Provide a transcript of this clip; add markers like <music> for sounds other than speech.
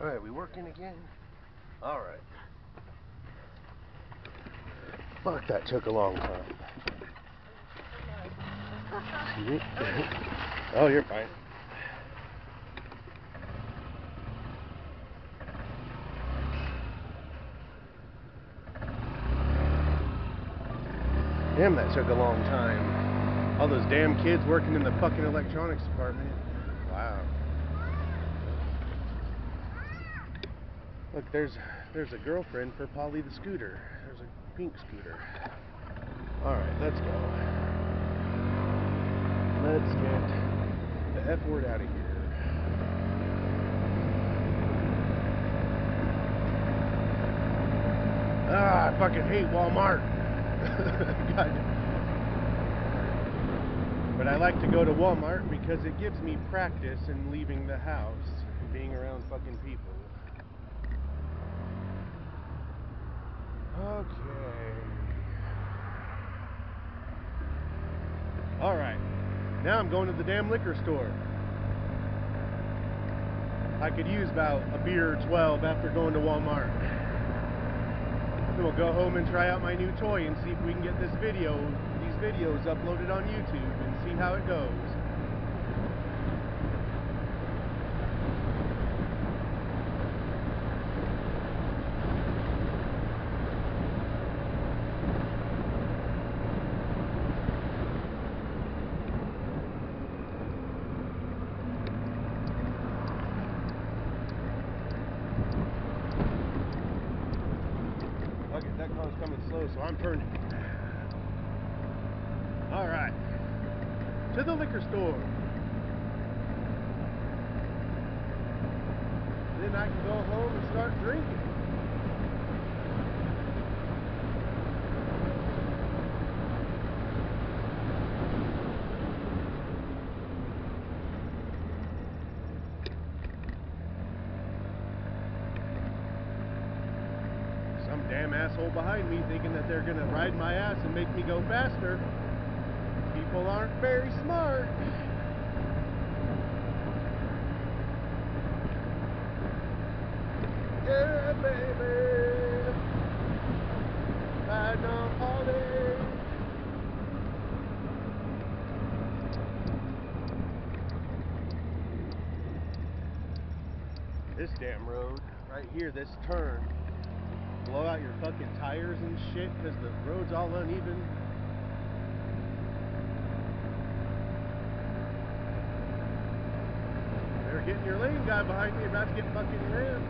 Alright, we working again? Alright. Fuck, that took a long time. <laughs> oh, you're fine. Damn, that took a long time. All those damn kids working in the fucking electronics department. Look, there's there's a girlfriend for Polly the scooter. There's a pink scooter. Alright, let's go. Let's get the F word out of here. Ah, I fucking hate Walmart. <laughs> But I like to go to Walmart because it gives me practice in leaving the house and being around fucking people. Okay. Alright. Now I'm going to the damn liquor store. I could use about a beer or 12 after going to Walmart. Then we'll go home and try out my new toy and see if we can get this video, these videos uploaded on YouTube and see how it goes. Okay, that car's coming slow, so I'm turning. Alright. To the liquor store. Then I can go home and start drinking. Damn asshole behind me thinking that they're gonna ride my ass and make me go faster. People aren't very smart. Yeah, baby. Riding on holiday. This damn road right here, this turn, blow out your fucking tires and shit because the road's all uneven. Better get in your lane, guy behind me, about to get fucking rammed.